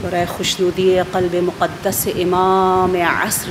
बर खुशनुदी क़ल्ब मुक़दस इमाम असर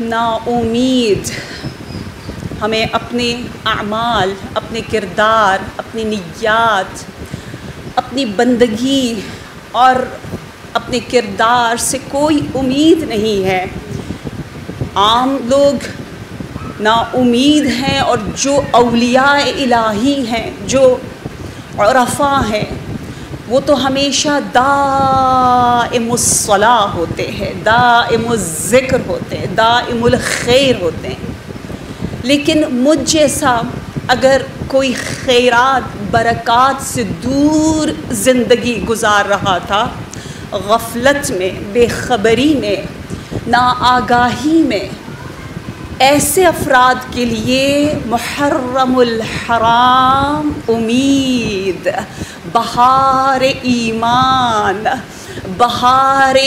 नाउमीद। हमें अपने अमाल, अपने किरदार, अपनी नियात, अपनी बंदगी और अपने किरदार से कोई उम्मीद नहीं है। आम लोग ना उम्मीद हैं और जो अलिया इलाही हैं, जो अरफा हैं वो तो हमेशा दा दाइमुसला होते हैं दा दाइमुज़िक्र होते हैं दाइमुल खैर होते हैं। लेकिन मुझ जैसा अगर कोई खैरात, बरक़ात से दूर ज़िंदगी गुजार रहा था, गफलत में, बेखबरी में ना आगाही में, ऐसे अफराद के लिए मुहर्रमुल हराम उम्मीद बहार ईमान, बहार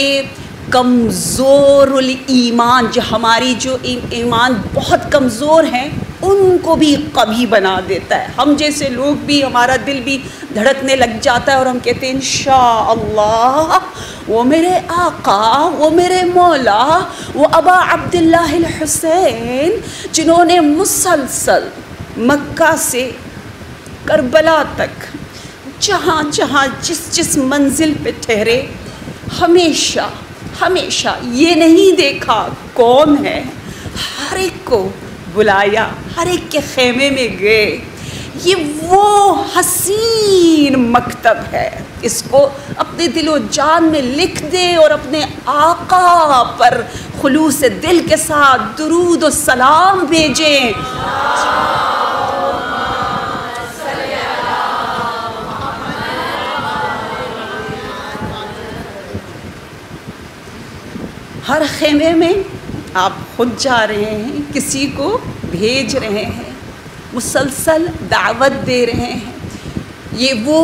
कमज़ोर ईमान, जो हमारी जो ईमान बहुत कमज़ोर हैं, उनको भी कभी बना देता है। हम जैसे लोग भी, हमारा दिल भी धड़कने लग जाता है और हम कहते हैं, इंशाअल्लाह, वो मेरे आका, वो मेरे मौला, वो अबा अब्दुल्ला हुसैन, जिन्होंने मुसलसल मक्का से करबला तक जहाँ जहाँ जिस जिस मंजिल पे ठहरे, हमेशा हमेशा ये नहीं देखा कौन है। हर एक को बुलाया, हर एक के खेमे में गए। ये वो हसीन मकतब है। इसको अपने दिलो जान में लिख दे और अपने आका पर खुलूस दिल के साथ दुरूद सलाम भेजें। हर खेमे में आप खुद जा रहे हैं, किसी को भेज रहे हैं, मुसलसल दावत दे रहे हैं। ये वो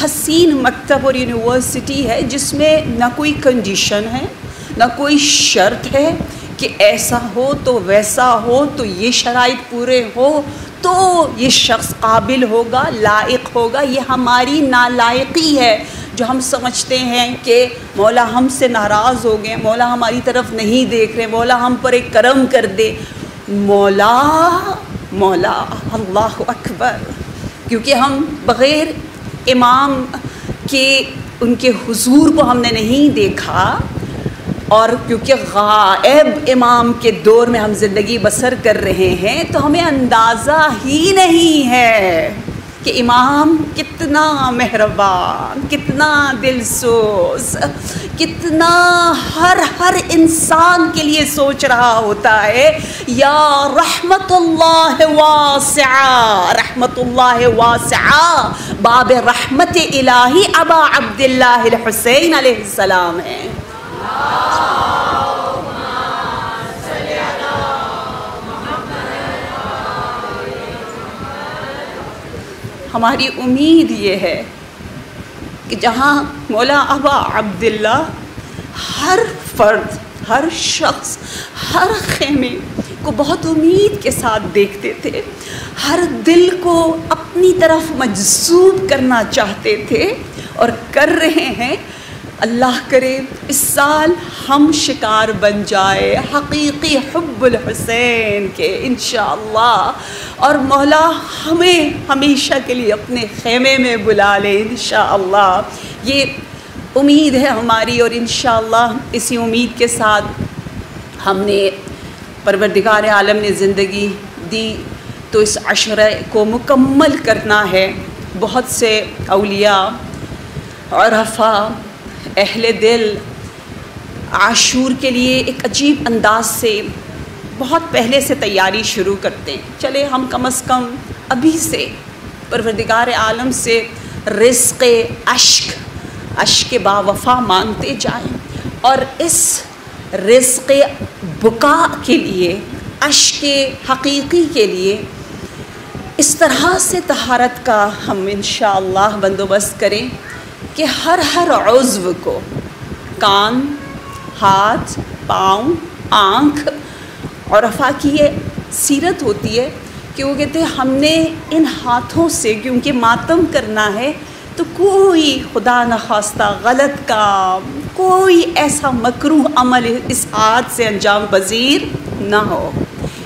हसीन मकतब और यूनिवर्सिटी है जिसमें ना कोई कंडीशन है, ना कोई शर्त है कि ऐसा हो तो वैसा हो तो ये शराइत पूरे हो तो ये शख्स काबिल होगा, लायक होगा। ये हमारी नालायकी है। जो हम समझते हैं कि मौला हमसे नाराज़ हो गए, मौला हमारी तरफ़ नहीं देख रहे, मौला हम पर एक करम कर दे। मौला मौला, अल्लाह अकबर। क्योंकि हम बग़ैर इमाम के उनके हुजूर को हमने नहीं देखा और क्योंकि गायब इमाम के दौर में हम ज़िंदगी बसर कर रहे हैं तो हमें अंदाज़ा ही नहीं है। कि इमाम कितना मेहरबान, कितना दिलसोज, कितना हर हर इंसान के लिए सोच रहा होता है, या रहमतुल्लाह वासिआ बाब रहमत इलाही अबा अब्दुल्लाह हुसैन अलैहिस्सलाम है। हमारी उम्मीद ये है कि जहाँ मौला अबा अब्दुल्ला हर फर्द, हर शख्स, हर खेमे को बहुत उम्मीद के साथ देखते थे, हर दिल को अपनी तरफ़ मजसूब करना चाहते थे और कर रहे हैं अल्लाह करे, इस साल हम शिकार बन जाए हकीकी हब्बुल हुसैन के इन और मौला हमें हमेशा के लिए अपने खेमे में बुला ले इन ये उम्मीद है हमारी और इन इसी उम्मीद के साथ हमने परवरदिगार आलम ने ज़िंदगी दी तो इस अशर को मुकम्मल करना है। बहुत से अलिया और रफ़ा अहले दिल आशूर के लिए एक अजीब अंदाज से बहुत पहले से तैयारी शुरू करते हैं। चले हम कम अज़ कम अभी से, परवरदिगार आलम से रिस्क अश्क अश्क बावफ़ा मांगते जाएँ और इस रिस्क बुका के लिए, अश्क हकीकी के लिए इस तरह से तहारत का हम इन बंदोबस्त करें। कि हर हर उज़्व को, कान, हाथ, पाँव, आँख, और अफा की ये सीरत होती है कि वो कहते हैं, हमने इन हाथों से क्योंकि मातम करना है तो कोई खुदा न खास्ता गलत काम, कोई ऐसा मकरू अमल इस हाथ से अंजाम पजीर ना हो।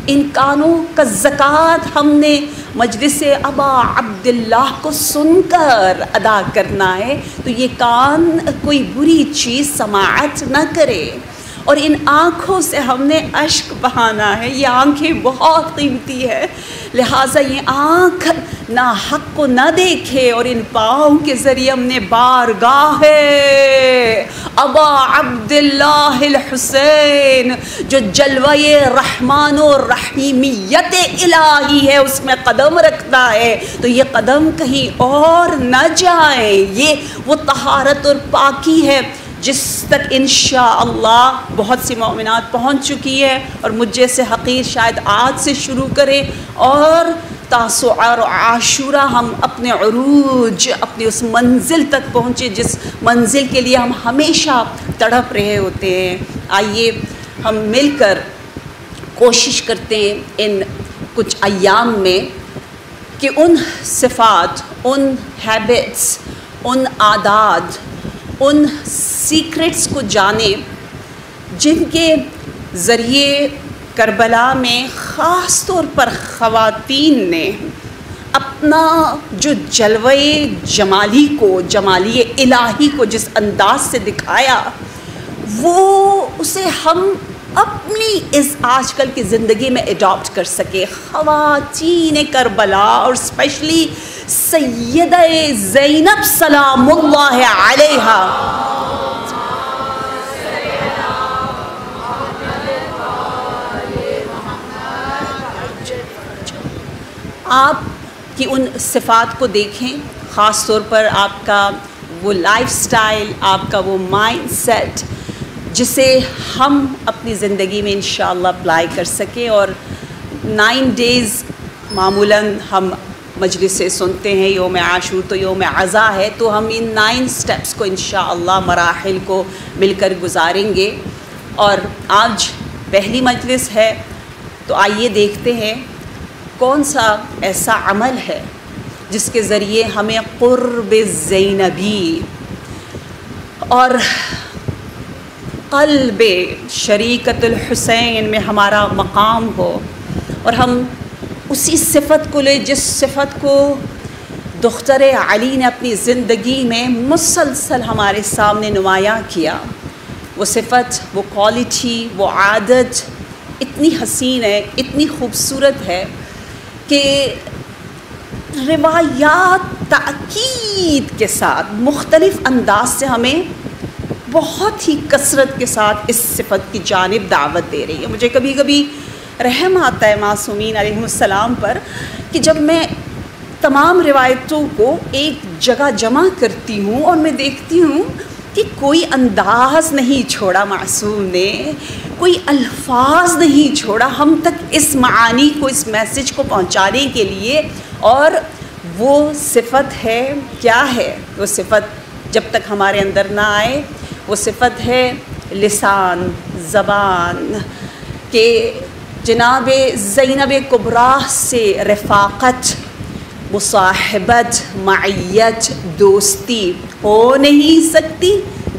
इन कानों का ज़क़़त हमने मजलिस अबा अब्दुल्लाह को सुनकर अदा करना है। तो ये कान कोई बुरी चीज़ समात न करे। और इन आँखों से हमने अश्क बहाना है। ये आँखें बहुत कीमती है। लिहाजा ये आँख ना हक को ना देखे और इन पाँव के ज़रिए हमने बारगाह। अबा हुसैन, जो जलवा रहमान रहीमियत इलाही है, उसमें कदम रखता है। तो ये कदम कहीं और न जाए। ये वो तहारत और पाकी है, जिस तक इन बहुत सी मोमिनत पहुँच चुकी है। और मुझे से हकीर शायद आज से शुरू करें और तासो और आशूरा हम अपने अरूज अपने उस मंजिल तक पहुँचे, जिस मंजिल के लिए हम हमेशा तड़प रहे होते हैं। आइए हम मिलकर कोशिश करते हैं इन कुछ अयाम में कि उन सिफ़ात, उन हैबिट्स उन आदात उन सीक्रेट्स को जाने, जिनके ज़रिए करबला में ख़ास तौर पर ख़वातीन ने अपना जो जलवे जमाली को, जमाली इलाही को जिस अंदाज से दिखाया, वो उसे हम अपनी इस आजकल की ज़िंदगी में अडॉप्ट कर सके। ख़वातीन करबला और स्पेशली सैद ज़ैनब सलामुल्लाह आप की उन सिफ़ात को देखें ख़ास तौर पर आपका वो लाइफ स्टाइल आपका वो माइंड सेट जिसे हम अपनी ज़िंदगी में इन अप्लाई कर सकें और नाइन डेज़ मामूलन हम मजलिस सुनते हैं, योम आशूर तो योम अज़ा है तो हम इन नाइन स्टेप्स को इन मराहल को मिलकर गुजारेंगे। और आज पहली मजलिस है तो आइए देखते हैं कौन सा ऐसा अमल है जिसके ज़रिए हमें क़ुरब ज़ैनबी और क़ल्ब शरीकतुलहुसैन में हमारा मकाम हो और हम उसी सिफत को ले, जिस सिफत को दुख्तर अली ने अपनी ज़िंदगी में मुसलसल हमारे सामने नुमाया किया, वो सिफत, वो क्वालिटी, वो आदत इतनी हसीन है, इतनी खूबसूरत है। कि रिवायात, ताकीद के साथ, मुख्तलिफ़ अंदाज से हमें बहुत ही कसरत के साथ इस सिफत की जानब दावत दे रही है। मुझे कभी कभी रहम आता है मासूमीन अलैहिस्सलाम पर कि जब मैं तमाम रिवायतों को एक जगह जमा करती हूँ और मैं देखती हूँ कि कोई अंदाज नहीं छोड़ा मासूम ने, कोई अल्फाज नहीं छोड़ा। हम तक इस मानी को, इस मैसेज को पहुँचाने के लिए और वो सिफत है, क्या है? वो सिफत जब तक हमारे अंदर ना आए, वो सिफत है लिसान, ज़बान के जनाब ज़ैनब कुबरा से रफ़ाक़त मुसाहबत मैत दोस्ती हो नहीं सकती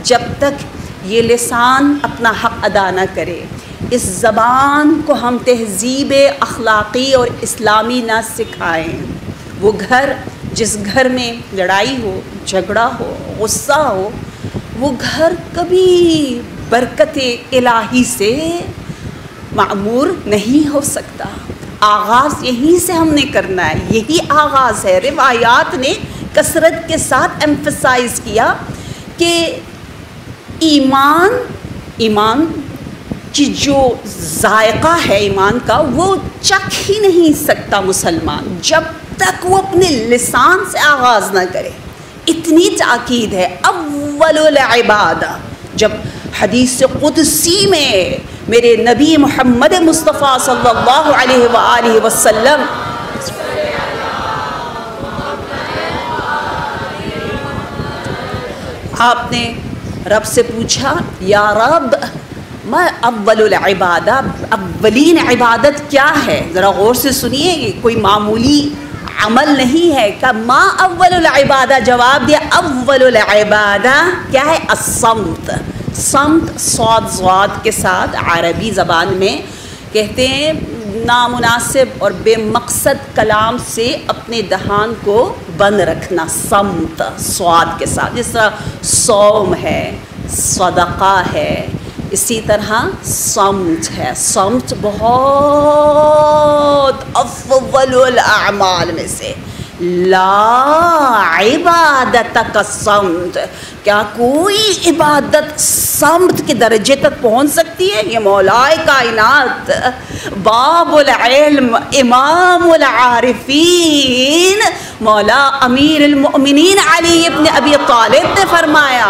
जब तक ये लसान अपना हक़ अदा न करे। इस ज़बान को हम तहज़ीब अखलाक़ी और इस्लामी ना सिखाएँ। वो घर, जिस घर में लड़ाई हो, झगड़ा हो, गुस्सा हो, वो घर कभी बरकत इलाही से मामूर नहीं हो सकता। आगाज़ यहीं से हमने करना है, यही आगाज़ है। रिवायात ने कसरत के साथ एम्फसाइज किया कि ईमान ईमान की जो जायका है ईमान का, वो चख ही नहीं सकता मुसलमान। जब तक वो अपने लिसान से आगाज़ ना करे, इतनी ताकीद है अव्वल इबादा। जब हदीस कुदसी में मेरे नबी मोहम्मद मुस्तफ़ा सल्लल्लाहु अलैहि वसल्लम। आपने रब से पूछा, या रब, मैं अव्वल इबादा, अव्वलीन इबादत क्या है? ज़रा गौर से सुनिए कोई मामूली अमल नहीं है। का माँ अव्वल इबादा, जवाब दिया अव्वल इबादा क्या है? असमत समत सौद स्वाद के साथ अरबी ज़बान में कहते हैं, नामुनासिब और बेमकसद कलाम से अपने दहान को बंद रखना समत स्वाद के साथ। जिस तरह सोम है, सदक़ा है, इसी तरह समझ है। समझ बहुत अफवल अमाल में से। ला इबादत का समत क्या कोई इबादत समत के दर्जे तक पहुँच सकती है? ये मौलाए कायनात। बाबुल इल्म, इमामुल आरिफीन। मौला अमीर अमीर अली इब्न अबी तालिब ने फरमाया,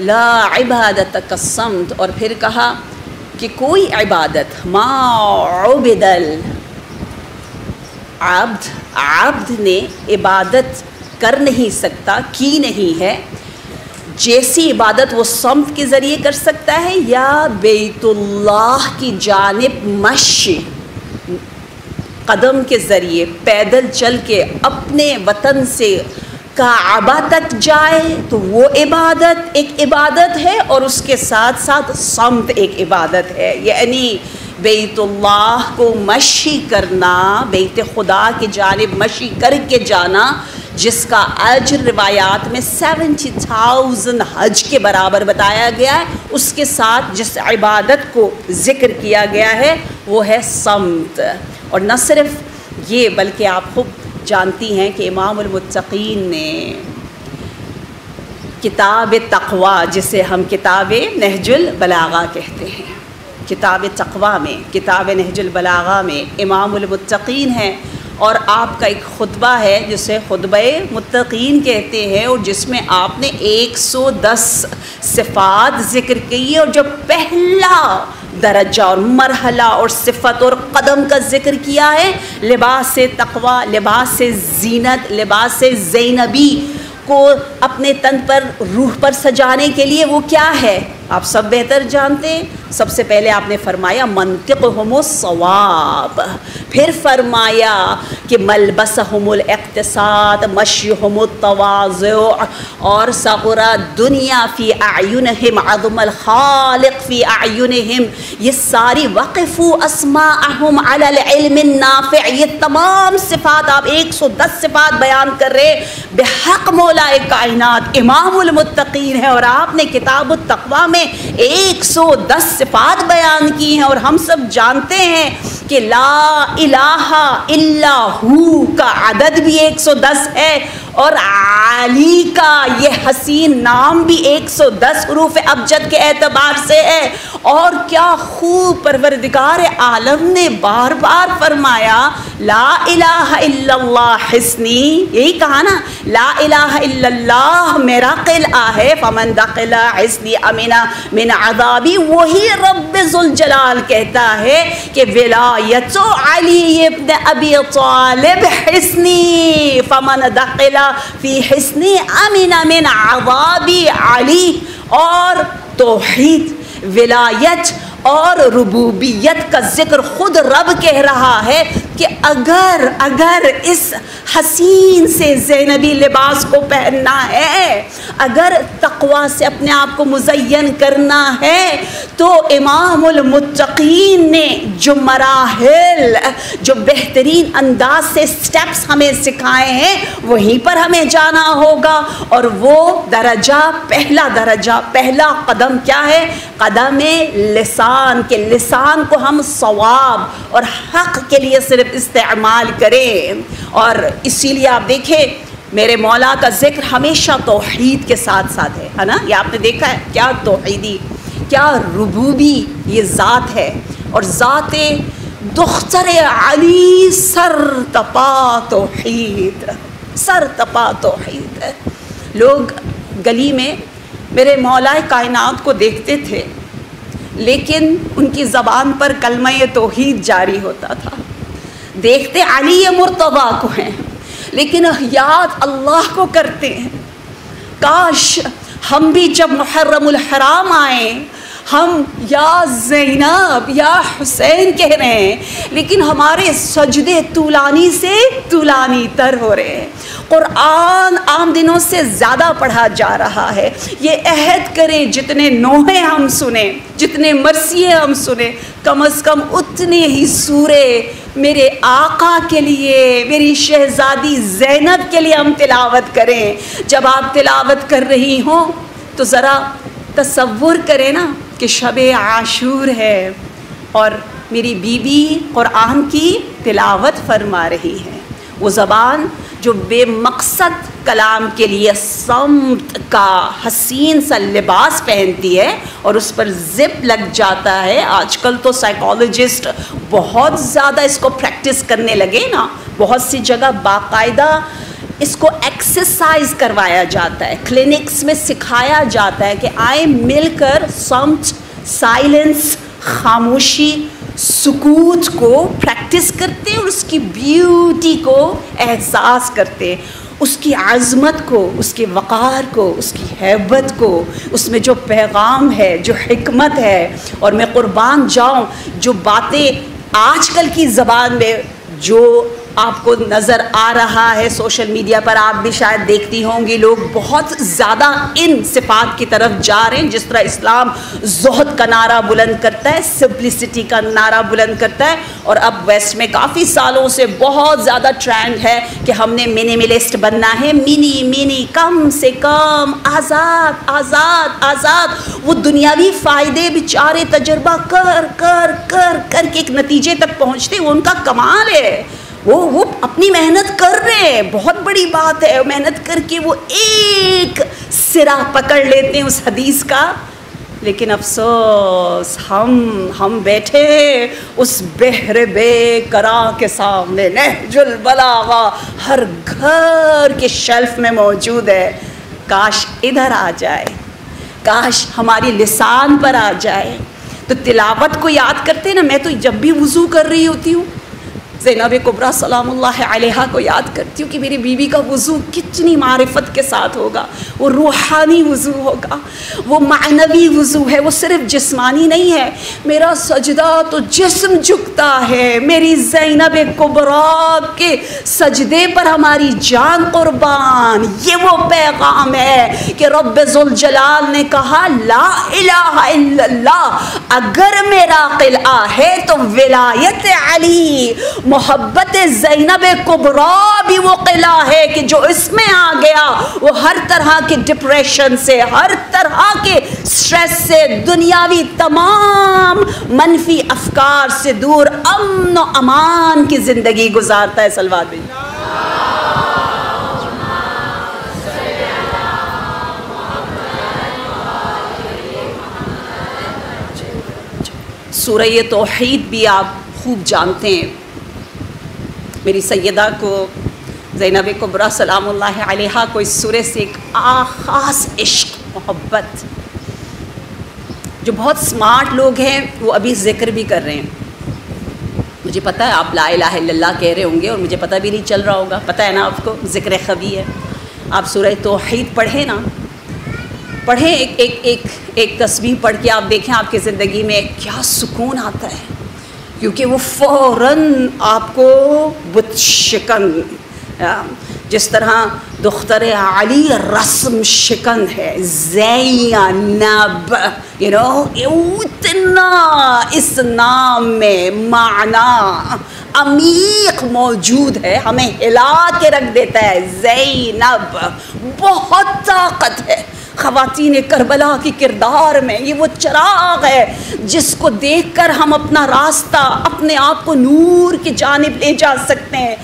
ला इबादत कसमत और फिर कहा कि कोई इबादत माबिदल आब्द आब्द ने इबादत कर नहीं सकता, की नहीं है। जैसी इबादत वो समत के ज़रिए कर सकता है, या बेतुल्लाह की जानब मश कदम के ज़रिए पैदल चल के अपने वतन से काबा तक जाए तो वो इबादत एक इबादत है और उसके साथ साथ समत एक इबादत है। यानी बेतुल्लाह को मशी करना, बेत खुदा की जानब मशी करके जाना, जिसका अज रिवायात में सेवेंटी थाउज़ेंड हज के बराबर बताया गया है, उसके साथ जिस इबादत को ज़िक्र किया गया है, वो है समत और न सिर्फ़ ये, बल्कि आप खूब जानती हैं कि इमामुलमुत्तकीन ने किताब तकवा, जिसे हम किताब नहजुल बलागा कहते हैं। किताब तकवा में, किताब नहजुल बलागा में इमामुलमुत्तकीन हैं और आपका एक खुतबा है जिसे खुतब मुतकीन कहते हैं और जिसमें आपने 110 सिफ़ात ज़िक्र की है और जो पहला दर्जा और मरहला और सिफत और कदम का ज़िक्र किया है। लिबास तकवा, लिबास जीनत, लिबास जैनबी को अपने तन पर, रूह पर सजाने के लिए वो क्या है? आप सब बेहतर जानते हैं। सबसे पहले आपने फरमाया हम सवाब। फिर फरमाया कि मलबस हमल इकतसाद मशी हम तवाज़। और सगरा दुनिया फ़ी आयुन हिम अदमल खालिक फ़ी आयुन हिम ये सारी वक़फ़ु असमाहम नाफ़ ये तमाम सिफ़ात आप एक सौ दस सिफ़ात बयान कर रहे बेहक मौला कायनात इमामुलमुत्तकीन है। और आपने किताब तकवा में एक सौ 110 सिफात बयान की हैं और हम सब जानते हैं कि ला इलाहा इल्ला हु का अदद भी 110 है और आली का ये हसीन नाम भी 110 हरूफ अबजद के एतबार से है। और क्या खूब परवरदिगार आलम ने बार बार फरमाया, ला हिस्नी। यही कहा ना, ला इलाहा मेरा किला है, फमन दखला हिस्नी अमीना मिन अदाबी वही रब जलाल कहता है कि विलायत अली अबी तालिब हिस्नी, फमन दखला फ़ी हसनी अमिन अमिन आवाबी अली और तोहीद, विलायत और रबूबियत का ज़िक्र ख़ुद रब कह रहा है कि अगर अगर इस हसीन से जैनबी लिबास को पहनना है, अगर तकवा से अपने आप को मुजयन करना है तो इमामुलमुत्तकीन ने जो मराहल, जो बेहतरीन अंदाज से स्टेप्स हमें सिखाए हैं, वहीं पर हमें जाना होगा। और वो दर्जा, पहला दर्जा, पहला कदम क्या है? कदम लिसान, के लिसान को हम सवाब और हक के लिए सिर्फ़ इस्तेमाल करें। और इसीलिए आप देखें, मेरे मौला का ज़िक्र हमेशा तोहीद के साथ साथ है है ना? ये आपने देखा है, क्या तोहीदी, क्या रबूबी ये ज़ात है। और ज़ात दुख्तर अली, सर तपा तोहीद, सर तपा तोहीद। लोग गली में मेरे मौलाए कायनात को देखते थे, लेकिन उनकी ज़बान पर कलम तोहीद जारी होता था। देखते अली मुर्तबा को हैं, लेकिन याद अल्लाह को करते हैं। काश हम भी जब मुहर्रम आए, हम या जैनब या हुसैन कह रहे हैं, लेकिन हमारे सजदे तूलानी से तुलानी तर हो रहे हैं। क़ुरान आम दिनों से ज़्यादा पढ़ा जा रहा है। ये अहद करें जितने नोहे हम सुने, जितने मरसिए हम सुने। कम अज़ कम उतने ही सूरे मेरे आका के लिए, मेरी शहज़ादी जैनब के लिए हम तिलावत करें। जब आप तिलावत कर रही हों तो ज़रा तसव्वुर करें ना कि शब आशूर है और मेरी बीबी क़ुरान की तिलावत फरमा रही है। वो ज़बान जो बेमकसद कलाम के लिए समत का हसीन सा लिबास पहनती है और उस पर ज़िप लग जाता है। आजकल तो साइकोलॉजिस्ट बहुत ज़्यादा इसको प्रैक्टिस करने लगे ना। बहुत सी जगह बाकायदा इसको एक्सरसाइज करवाया जाता है। क्लिनिक्स में सिखाया जाता है कि आए मिलकर समझ साइलेंस खामोशी सुकूत को प्रैक्टिस करते और उसकी ब्यूटी को एहसास करते उसकी आज़मत को, उसके वक़ार को, उसकी हैबत को, उसमें जो पैगाम है, जो हमत है, और मैं क़ुरबान जाऊँ, जो बातें आजकल की ज़बान में, जो आपको नज़र आ रहा है सोशल मीडिया पर। आप भी शायद देखती होंगी, लोग बहुत ज़्यादा इन सिफात की तरफ़ जा रहे हैं। जिस तरह इस्लाम जहद का नारा बुलंद करता है, सिंप्लिसिटी का नारा बुलंद करता है, और अब वेस्ट में काफ़ी सालों से बहुत ज़्यादा ट्रेंड है कि हमने मिनिमलिस्ट बनना है। मिनी मिनी, कम से कम, आज़ाद आज़ाद आज़ाद। वो दुनियावी फ़ायदे, बेचारे तजर्बा कर कर कर कर के एक नतीजे तक पहुँचते वो उनका कमाल है। वो वो अपनी मेहनत कर रहे हैं। बहुत बड़ी बात है। मेहनत करके वो एक सिरा पकड़ लेते हैं उस हदीस का। लेकिन अफसोस, हम हम बैठे उस बहर बेकरा के सामने। नहजुल बलागा हर घर के शेल्फ में मौजूद है। काश इधर आ जाए। काश हमारी लिसान पर आ जाए। तो तिलावत को याद करते ना, मैं तो जब भी वज़ू कर रही होती हूँ जैनब कुबरा सलाम को याद करती हूँ कि मेरी बीवी का वज़ू कितनी मारफत के साथ होगा, वो रूहानी वज़ू होगा, वो मानवी वज़ू है, वो सिर्फ़ जिस्मानी नहीं है। मेरा सजदा तो जिस्म झुकता है, मेरी जैनब कुबरा के सजदे पर हमारी जान कुर्बान, ये वो पैगाम है कि रबाल ने कहा, ला अगर मेरा किला है तो विलायत अली मोहब्बत जैनब कुबरा भी वो किला है कि जो इसमें आ गया, वो हर तरह के डिप्रेशन से, हर तरह के स्ट्रेस से, दुनियावी तमाम मनफी अफकार से दूर अमन अमान की ज़िंदगी गुजारता है सलवार भी सूरह तोहीद भी आप खूब जानते हैं। मेरी सैदा को, जैनब कुबरा सलाम को इस सूर्य से एक ख़ास इश्क, मोहब्बत। जो बहुत स्मार्ट लोग हैं, वो अभी ज़िक्र भी कर रहे हैं। मुझे पता है आप ला इला कह रहे होंगे और मुझे पता भी नहीं चल रहा होगा। पता है ना आपको? ज़िक्र खबी है। आप सूर्य तोहीद पढ़ें ना। पढ़ें एक एक एक एक तस्वीर पढ़ के आप देखें, आपकी ज़िंदगी में क्या सुकून आता है। क्योंकि वो फ़ौर आपको बुत शिकन जिस तरह दुख्तर अली रस्म शिकन है जैनब यू नो इतना इस नाम में माना, अमीक मौजूद है, हमें हिला के रख देता है, जैनब, बहुत ताकत है। ख़वातीन करबला के किरदार में ये वो चराग है, जिसको देख कर हम अपना रास्ता, अपने आप को नूर की जानब ले जा सकते हैं।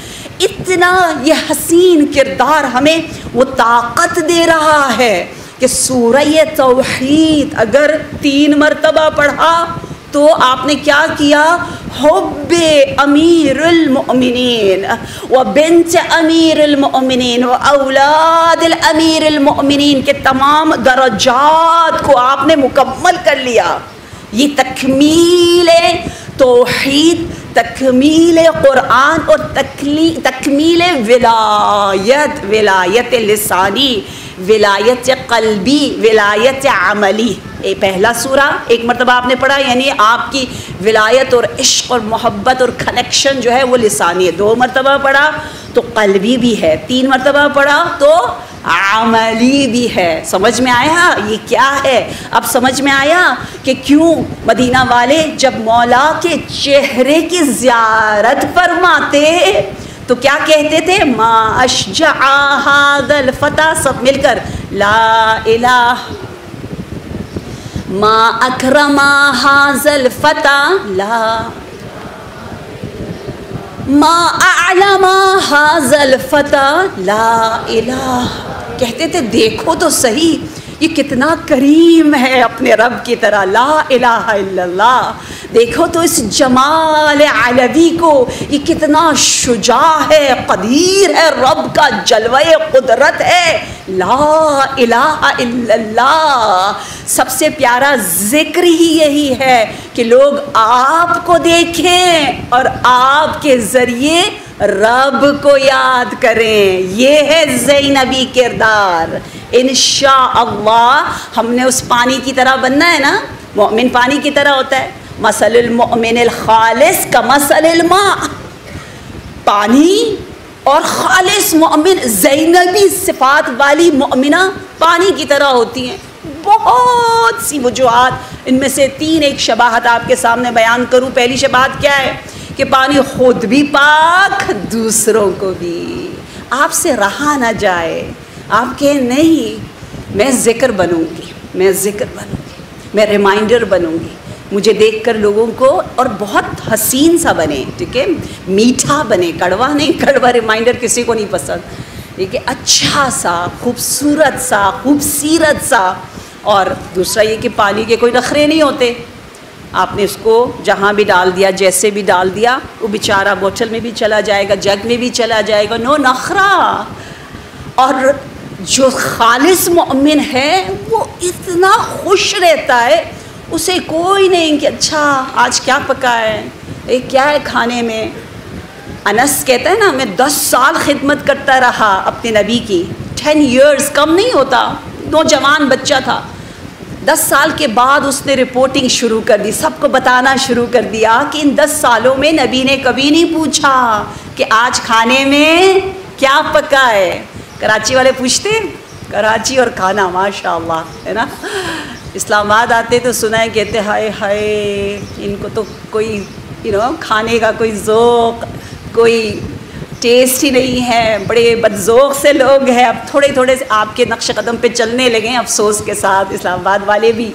इतना ये हसीन किरदार हमें वो ताकत दे रहा है कि सूर्य तोहीद अगर तीन मरतबा पढ़ा तो आपने क्या किया? व बेंच व के तमाम दर्जात को आपने मुकम्मल कर लिया। ये तकमील तोहीद तकमील क़ुरान और तकली तकमील विलायत विलायत लसानी विलायत कल्बी, विलायत अमली। ये पहला सूरा, एक मरतबा आपने पढ़ा, यानी आपकी विलायत और इश्क और मोहब्बत और कनेक्शन जो है वो लिसानी है। दो मरतबा पढ़ा तो कल्बी भी है। तीन मरतबा पढ़ा तो आमली भी है। समझ में आया? ये क्या है? अब समझ में आया कि क्यों मदीना वाले जब मौला के चेहरे की ज़ियारत फरमाते तो क्या कहते थे? माशल फतेह सब मिलकर। ला इला मा अकरमा हाजल फता ला मा आलमा हाजल फता ला इला कहते थे, देखो तो सही, ये कितना करीम है अपने रब की तरह, ला इल्लल्लाह देखो तो इस जमाल आलवी को ये कितना शुजा है, कदीर है, रब का जलवा कुदरत है। ला इल्लल्लाह। सबसे प्यारा ज़िक्र ही यही है कि लोग आपको देखें और आपके ज़रिए रब को याद करें। ये है जैनबी किरदार। इन अल्लाह, हमने उस पानी की तरह बनना है ना? मोमिन पानी की तरह होता है। मसल मोमिन खालिस का मसल मा। पानी और खालिस मोमिन जैनबी सिफात वाली मोमिना पानी की तरह होती हैं। बहुत सी वजूहत, इनमें से तीन एक शबाहत आपके सामने बयान करूँ। पहली शबाहत क्या है? कि पानी खुद भी पाक, दूसरों को भी। आपसे रहा ना जाए। आप कहें, नहीं, मैं ज़िक्र बनूँगी, मैं ज़िक्र बनूँगी, मैं रिमाइंडर बनूँगी। मुझे देखकर लोगों को और बहुत हसीन सा बने, ठीक है? मीठा बने, कड़वा नहीं, कड़वा रिमाइंडर किसी को नहीं पसंद। ठीक है अच्छा सा, खूबसूरत सा, खूबसीरत सा। और दूसरा ये कि पानी के कोई नखरे नहीं होते। आपने उसको जहाँ भी डाल दिया, जैसे भी डाल दिया, वो बेचारा बोतल में भी चला जाएगा, जग में भी चला जाएगा। नो नखरा। और जो खालिस मोमिन है, वो इतना खुश रहता है उसे कोई नहीं कि अच्छा आज क्या पका है? ये क्या है खाने में? अनस कहता है ना, मैं दस साल खिदमत करता रहा अपने नबी की। टेन ईयर्स कम नहीं होता। नौजवान बच्चा था। दस साल के बाद उसने रिपोर्टिंग शुरू कर दी। सबको बताना शुरू कर दिया कि इन दस सालों में नबी ने कभी नहीं पूछा कि आज खाने में क्या पका है। कराची वाले पूछते कराची और खाना, माशाल्लाह, है ना? इस्लामाबाद आते तो सुना है, कहते, हाय हाय, इनको तो कोई यू नो खाने का कोई ज़ोक, कोई टेस्ट ही नहीं है। बड़े बदजोक से लोग हैं। अब थोड़े थोड़े से आपके नक्श कदम पे चलने लगे हैं अफसोस के साथ इस्लामाबाद वाले भी।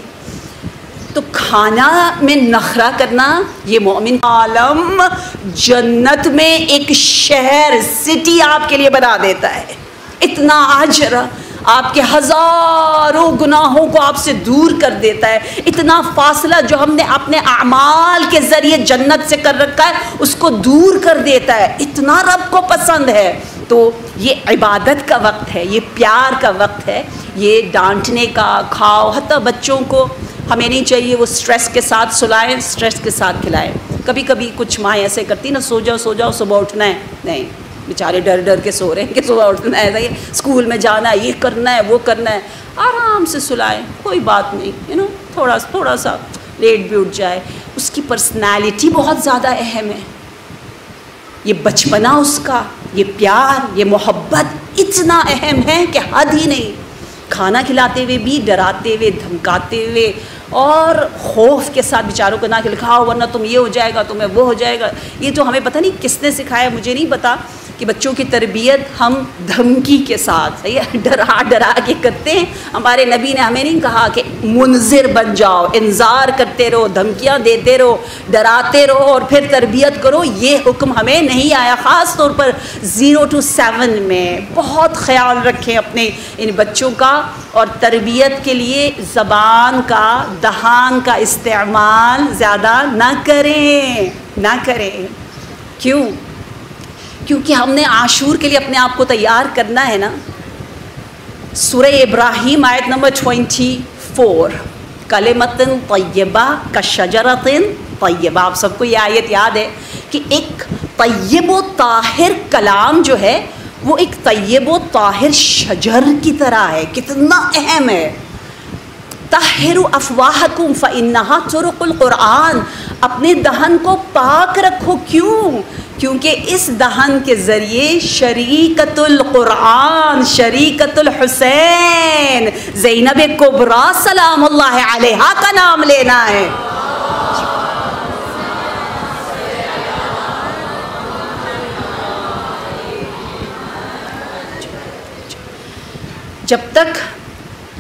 तो खाना में नखरा करना, ये मोमिन आलम जन्नत में एक शहर सिटी आपके लिए बना देता है। इतना आज आजरा। आपके हज़ारों गुनाहों को आपसे दूर कर देता है। इतना फासला जो हमने अपने अमाल के ज़रिए जन्नत से कर रखा है, उसको दूर कर देता है। इतना रब को पसंद है। तो ये इबादत का वक्त है, ये प्यार का वक्त है, ये डांटने का, खाओ हती बच्चों को। हमें नहीं चाहिए वो स्ट्रेस के साथ सुलाएँ, स्ट्रेस के साथ खिलाएँ। कभी कभी कुछ माएँ ऐसे करती ना, सो जाओ सो जाओ, सुबह उठना है। नहीं। बेचारे डर डर के सो रहे हैं कि सुबह उठना है ये स्कूल में जाना है, ये करना है, वो करना है। आराम से सुलाएँ, कोई बात नहीं यू नो थोड़ा थोड़ा सा लेट भी उठ जाए। उसकी पर्सनैलिटी बहुत ज़्यादा अहम है। ये बचपना उसका, ये प्यार, ये मोहब्बत इतना अहम है कि हद ही नहीं। खाना खिलाते हुए भी, डराते हुए, धमकाते हुए, और खौफ के साथ बेचारों को ना कि वरना तुम ये हो जाएगा, तुम्हें वो हो जाएगा। ये तो हमें पता नहीं किसने सिखाया, मुझे नहीं पता। कि बच्चों की तरबियत हम धमकी के साथ, सही डरा डरा के करते हैं। हमारे नबी ने हमें नहीं कहा कि मुनजिर बन जाओ, इंतज़ार करते रहो, धमकियाँ देते रहो, डराते रहो और फिर तरबियत करो। ये हुक्म हमें नहीं आया, ख़ास तौर पर ज़ीरो टू सेवन में। बहुत ख्याल रखें अपने इन बच्चों का और तरबियत के लिए ज़बान का, दहान का इस्तेमाल ज़्यादा ना करें ना करें। क्यों? क्योंकि हमने आशूर के लिए अपने आप को तैयार करना है ना? सुर इब्राहिम आयत नंबर ट्वेंटी फोर कलेमतन तय्यबा का शजरतन तय्यबा। आप सबको ये आयत याद है कि एक तय्यब ताहिर कलाम जो है, वो एक तय्यब ताहिर शजर की तरह है। कितना अहम है। ताहिर अफवाह अफवाहकुम फ़िन्हा तुरकुल अपने दहन को पाक रखो क्यों? क्योंकि इस दहन के ज़रिए शरीकतुल कुरान शरीकतुल हुसैन, जैनब कुबरा सलाम अलैहा का नाम लेना है। जब तक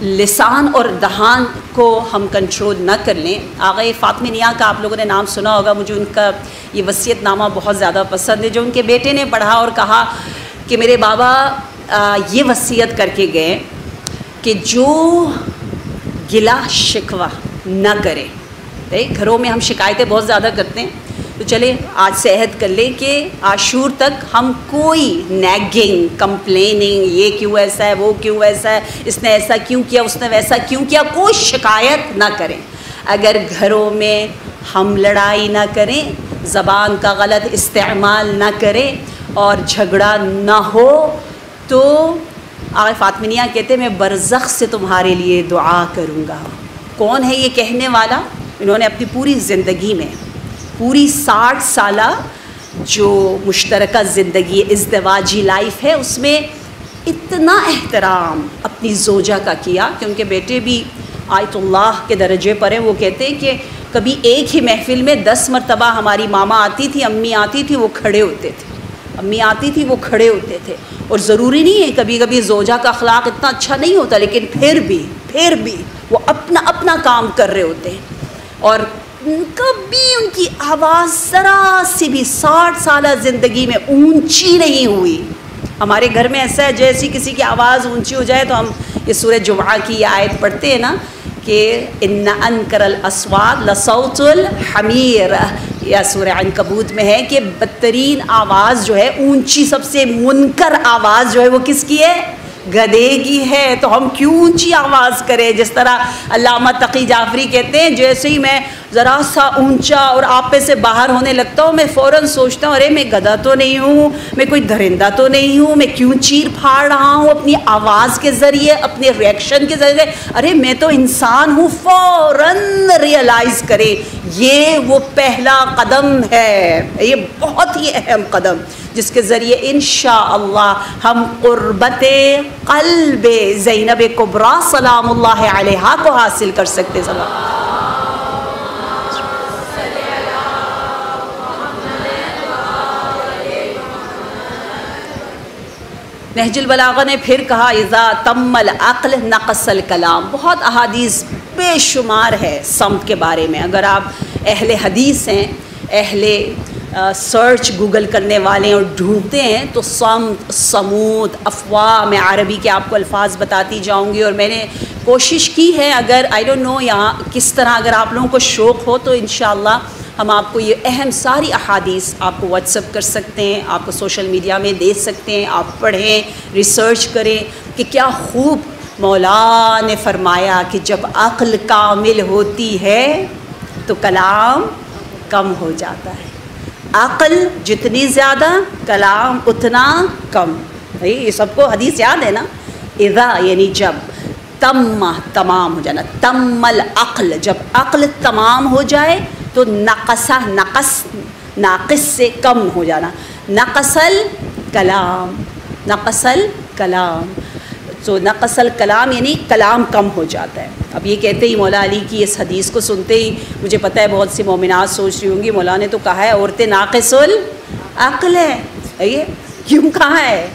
लिसान और दहान को हम कंट्रोल न कर लें। आगे फ़ातमी निया का आप लोगों ने नाम सुना होगा, मुझे उनका ये वसीयत नामा बहुत ज़्यादा पसंद है, जो उनके बेटे ने पढ़ा और कहा कि मेरे बाबा ये वसीयत करके गए कि जो गिला शिकवा न करें। घरों में हम शिकायतें बहुत ज़्यादा करते हैं। तो चले आज सेहत कर लें कि आशूर तक हम कोई नैगिंग कंप्लेनिंग ये क्यों ऐसा है, वो क्यों ऐसा है, इसने ऐसा क्यों किया, उसने वैसा क्यों किया, कोई शिकायत ना करें। अगर घरों में हम लड़ाई ना करें, ज़बान का गलत इस्तेमाल ना करें और झगड़ा ना हो तो आगे फातमिनिया कहते मैं बरज़ख से तुम्हारे लिए दुआ करूँगा। कौन है ये कहने वाला? इन्होंने अपनी पूरी ज़िंदगी में पूरी साठ साल जो मुश्तरक ज़िंदगी इजदवाजी लाइफ है, उसमें इतना एहतराम अपनी जोजा का किया कि उनके बेटे भी आयतुल्लाह के दर्जे पर हैं। वो कहते हैं कि कभी एक ही महफ़िल में दस मरतबा हमारी मामा आती थी, अम्मी आती थी, वो खड़े होते थे। अम्मी आती थी, वो खड़े होते थे। और ज़रूरी नहीं है कभी कभी जोजा का अखलाक इतना अच्छा नहीं होता, लेकिन फिर भी फिर भी वो अपना अपना काम कर रहे होते हैं। और कभी उनकी आवाज़ ज़रा सी भी साठ साल ज़िंदगी में ऊँची नहीं हुई। हमारे घर में ऐसा है, जैसी किसी की आवाज़ ऊँची हो जाए तो हम ये सूर्य जुमा की आयत पढ़ते हैं ना कि इन्ना अनकरल असवाद लसौतुल हमीर। या सूर्य कबूत में है कि बदतरीन आवाज़ जो है, ऊँची सबसे मुनकर आवाज़ जो है वो किसकी है? गधे की है तो हम क्यों ऊँची आवाज़ करें? जिस तरह अल्लामा तकी जाफरी कहते हैं, जैसे ही मैं ज़रा सा ऊँचा और आपे से बाहर होने लगता हूँ, मैं फ़ौर सोचता हूँ, अरे मैं गधा तो नहीं हूँ, मैं कोई दरिंदा तो नहीं हूँ, मैं क्यों चीर फाड़ रहा हूँ अपनी आवाज़ के ज़रिए, अपने रिएक्शन के ज़रिए? अरे मैं तो इंसान हूँ फ़ौर रियलाइज़ करें, ये वो पहला कदम है, ये बहुत ही अहम कदम। जिसके ज़रिए इन हम क़ुरबत कल्ब ज़ैनब कुबरा सलाम को हासिल कर सकते सलाम नहजुल बलागा ने फिर कहा, इज़ा तम्मल अक्ल नकसल कलाम। बहुत अहादीस बेशुमार है समत के बारे में। अगर आप अहले हदीस हैं, अहले सर्च गूगल करने वाले और ढूंढते हैं तो सम, समूद अफवाह मैं अरबी के आपको अल्फाज बताती जाऊँगी। और मैंने कोशिश की है, अगर आई डोंट नो यहाँ किस तरह अगर आप लोगों को शौक़ हो तो इन हम आपको ये अहम सारी अहादीस आपको व्हाट्सअप कर सकते हैं, आपको सोशल मीडिया में दे सकते हैं, आप पढ़ें रिसर्च करें कि क्या खूब मौला ने फरमाया कि जब अक्ल कामिल होती है तो कलाम कम हो जाता है। अक्ल जितनी ज़्यादा, कलाम उतना कम। भाई, ये सबको हदीस याद है ना? इज़ा, यानी जब तम तमाम हो जाना तमल अक्ल। जब अक्ल तमाम हो जाए तो नकसा, नकस, नाकस से कम हो जाना। नकसल कलाम नकसल कलाम। तो नकसल कलाम, यानी कलाम कम हो जाता है। अब ये कहते ही मौला अली की इस हदीस को सुनते ही मुझे पता है बहुत सी मोमिनात सोच रही होंगी, मौला ने तो कहा है, औरतें नाकसल अक्ल है। ये क्यों कहा है?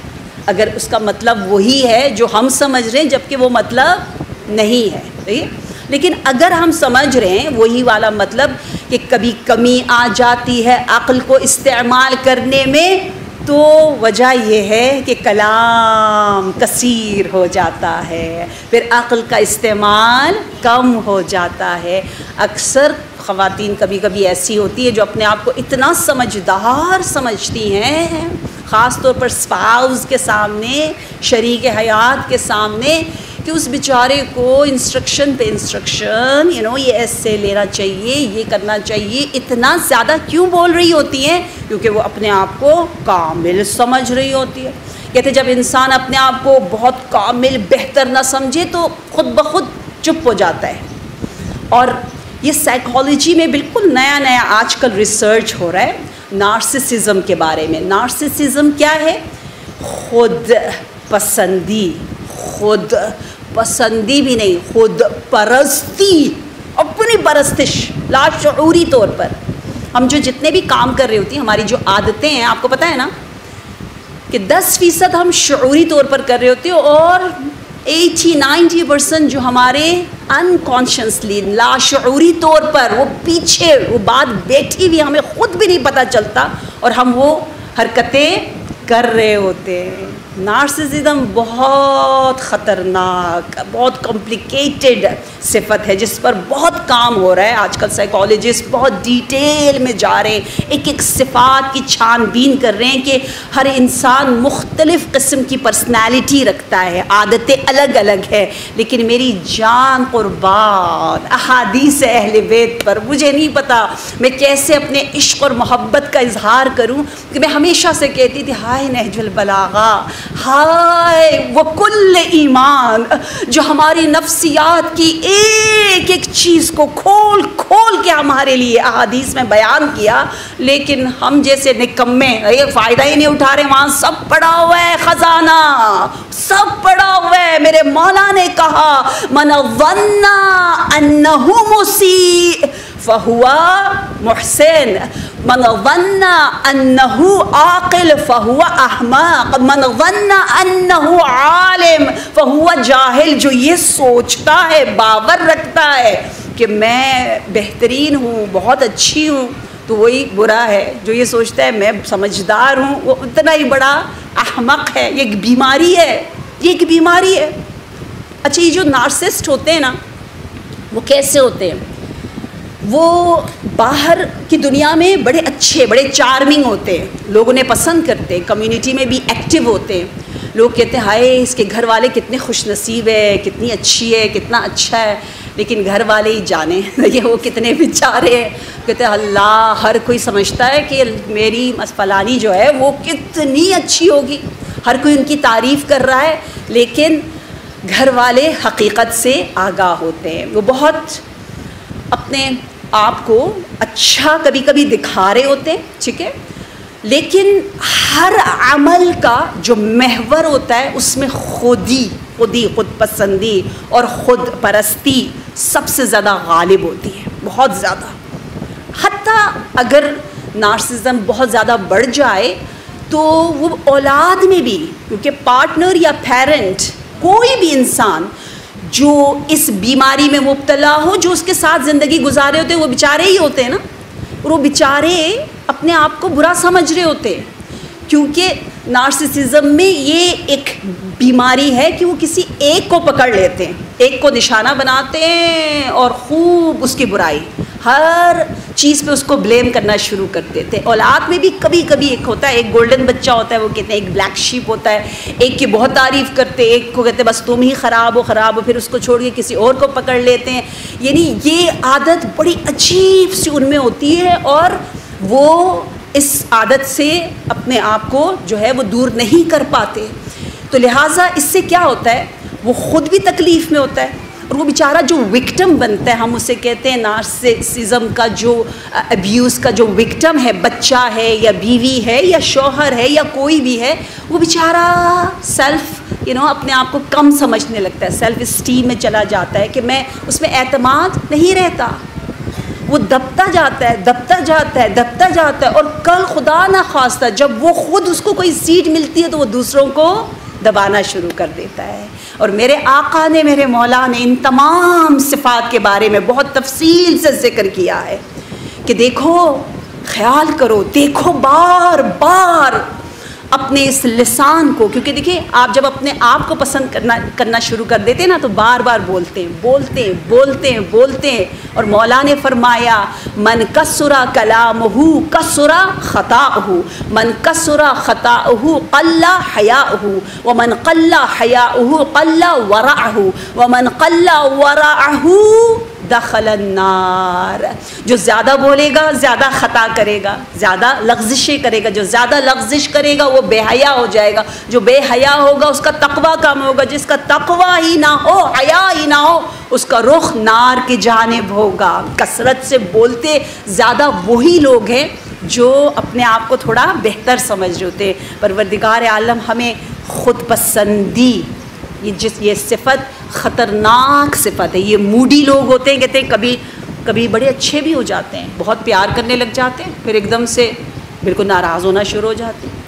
अगर उसका मतलब वही है जो हम समझ रहे हैं, जबकि वो मतलब नहीं है। ये? लेकिन अगर हम समझ रहे हैं, वही वाला मतलब कि कभी कमी आ जाती है अक्ल को इस्तेमाल करने में तो वजह यह है कि कलाम कसीर हो जाता है, फिर अक्ल का इस्तेमाल कम हो जाता है। अक्सर ख़वातीन कभी कभी ऐसी होती है जो अपने आप को इतना समझदार समझती हैं ख़ास तौर पर स्पाउस के सामने शरीक हयात के सामने कि उस बेचारे को इंस्ट्रक्शन पे इंस्ट्रक्शन यू नो ये ऐसे लेना चाहिए, ये करना चाहिए, इतना ज़्यादा क्यों बोल रही होती हैं? क्योंकि वो अपने आप को कामिल समझ रही होती है। कहते जब इंसान अपने आप को बहुत कामिल, बेहतर ना समझे तो खुद ब खुद चुप हो जाता है। और ये साइकोलॉजी में बिल्कुल नया नया आजकल रिसर्च हो रहा है नार्सिसिज्म के बारे में। नार्सिसिज्म क्या है? खुद पसंदी। खुद पसंदी भी नहीं, खुद परस्ती, अपनी परस्तिश, लाशूरी तौर पर। हम जो जितने भी काम कर रही होती हैं, हमारी जो आदतें हैं, आपको पता है ना? कि 10 फ़ीसद हम शूरी तौर पर कर रहे होते हैं और 80 90 परसेंट जो हमारे अनकॉन्शियसली लाशूरी तौर पर, वो पीछे, वो बात बैठी हुई हमें खुद भी नहीं पता चलता और हम वो हरकतें कर रहे होते हैं। नार्सिसिज्म बहुत ख़तरनाक, बहुत कॉम्प्लिकेटेड सिफत है, जिस पर बहुत काम हो रहा है। आजकल साइकोलॉजिस्ट बहुत डिटेल में जा रहे हैं एक एक सिफात की छानबीन कर रहे हैं कि हर इंसान मुख्तलिफ़ किस्म की पर्सनैलिटी रखता है, आदतें अलग अलग है। लेकिन मेरी जान कुर्बान, अहादीस अहल बेत पर, मुझे नहीं पता मैं कैसे अपने इश्क और मोहब्बत का इजहार करूँ, कि मैं हमेशा से कहती थी, हाय नहजुल बलागा हाय, वो कुल ईमान, जो हमारी नफ्सियात की एक एक चीज़ को खोल खोल के हमारे लिए अहादीस में बयान किया, लेकिन हम जैसे निकम्मे ये फ़ायदा ही नहीं उठा रहे, वहाँ सब पड़ा हुआ है ख़जाना, सब पड़ा हुआ है, मेरे मौला ने कहा मन वन्ना अन्नहु मुसी फ़हुआ मोहसिन मन वन्ना अन्नहु आकिल फ़हुआ अहमक मन वन्ना अन्नहु आलिम फ़हुआ जाहिल जो ये सोचता है बावर रखता है कि मैं बेहतरीन हूँ बहुत अच्छी हूँ तो वही बुरा है जो ये सोचता है मैं समझदार हूँ वो उतना ही बड़ा अहमक है ये एक बीमारी है ये एक बीमारी है अच्छा ये जो नार्सिस्ट होते हैं ना वो कैसे होते हैं वो बाहर की दुनिया में बड़े अच्छे, बड़े चार्मिंग होते हैं। लोग उन्हें पसंद करते हैं कम्युनिटी में भी एक्टिव होते हैं। लोग कहते हैं, हाय, इसके घर वाले कितने खुश नसीब है, कितनी अच्छी है, कितना अच्छा है। लेकिन घर वाले ही जाने, ये वो कितने बेचारे हैं। कहते हैं, अल्लाह, हर कोई समझता है कि मेरी फलानी जो है, वो कितनी अच्छी होगी। हर कोई उनकी तारीफ़ कर रहा है, लेकिन घर वाले हकीकत से आगाह होते हैं। वो बहुत अपने आपको अच्छा कभी कभी दिखा रहे होते हैं ठीक है? लेकिन हर अमल का जो महवर होता है, उसमें खुदी खुदी, खुद पसंदी और ख़ुद परस्ती सबसे ज़्यादा गालिब होती है, बहुत ज़्यादा। हती अगर नार्सिज्म बहुत ज़्यादा बढ़ जाए तो वो औलाद में भी, क्योंकि पार्टनर या पेरेंट कोई भी इंसान जो इस बीमारी में मुबतला हो, जो उसके साथ ज़िंदगी गुजारे होते हैं, वो बेचारे ही होते हैं ना। और वो बेचारे अपने आप को बुरा समझ रहे होते हैं। क्योंकि नार्सिसिज्म में ये एक बीमारी है कि वो किसी एक को पकड़ लेते हैं, एक को निशाना बनाते हैं और खूब उसकी बुराई। हर चीज़ पे उसको ब्लेम करना शुरू कर देते हैं। औलाद में भी कभी कभी एक होता है, एक गोल्डन बच्चा होता है, वो कहते हैं, एक ब्लैक शीप होता है, एक की बहुत तारीफ़ करते हैं, एक को कहते हैं, बस तुम ही ख़राब हो ख़राब हो, फिर उसको छोड़ के किसी और को पकड़ लेते हैं। यानी ये आदत बड़ी अजीब सी उनमें होती है और वो इस आदत से अपने आप को जो है वो दूर नहीं कर पाते। तो लिहाजा इससे क्या होता है? वो ख़ुद भी तकलीफ़ में होता है और वो बेचारा जो विक्टम बनता है, हम उसे कहते हैं नार्सिज्म का जो अब्यूज़ का जो विक्टम है, बच्चा है या बीवी है या शोहर है या कोई भी है, वो बेचारा सेल्फ यू नो अपने आप को कम समझने लगता है। सेल्फ इस्टीम में चला जाता है कि मैं उसमें एतमाद नहीं रहता। वो दबता जाता है, दबता जाता है, दबता जाता है और कल खुदा ना खास्ता, जब वो खुद उसको कोई सीट मिलती है तो वो दूसरों को दबाना शुरू कर देता है। और मेरे आका ने, मेरे मौला ने इन तमाम सिफात के बारे में बहुत तफसील से ज़िक्र किया है कि देखो, ख्याल करो, देखो बार बार अपने इस लिसान को, क्योंकि देखिए, आप जब अपने आप को पसंद करना करना शुरू कर देते हैं ना तो बार बार बोलते हैं बोलते हैं बोलते हैं बोलते हैं। और मौला ने फरमाया, मन कसुरा कलाम हु कसुरा ख़ता हु मन कसुरा ख़ता हु कल्ला हया हु व मन कल्ला हया हु कल्ला वरा हु व मन कल्ला वरा दखलन्नार जो ज़्यादा बोलेगा, ज़्यादा ख़ता करेगा, ज़्यादा लफ्जिशें करेगा, जो ज़्यादा लफ्जिश करेगा, वो बेहया हो जाएगा। जो बेहया होगा, उसका तकवा कम होगा। जिसका तकवा ही ना हो, हया ही ना हो, उसका रुख नार की जानब होगा। कसरत से बोलते ज़्यादा वही लोग हैं जो अपने आप को थोड़ा बेहतर समझ रहे होते हैं। परवरदिगार आलम हमें ख़ुद पसंदी ये जिस, ये सिफत, ख़तरनाक सिफत है। ये मूडी लोग होते हैं, कहते हैं, कभी कभी बड़े अच्छे भी हो जाते हैं, बहुत प्यार करने लग जाते हैं, फिर एकदम से बिल्कुल नाराज़ होना शुरू हो जाते हैं।